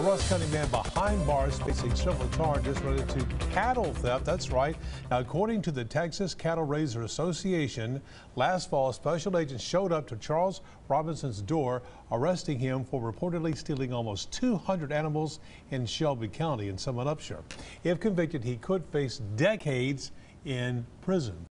A Rusk County man behind bars facing several charges related to cattle theft. That's right. Now, according to the Texas Cattle Raiser Association, last fall, special agents showed up to Charles Robinson's door, arresting him for reportedly stealing almost 200 animals in Shelby County in Smith and Upshur. If convicted, he could face decades in prison.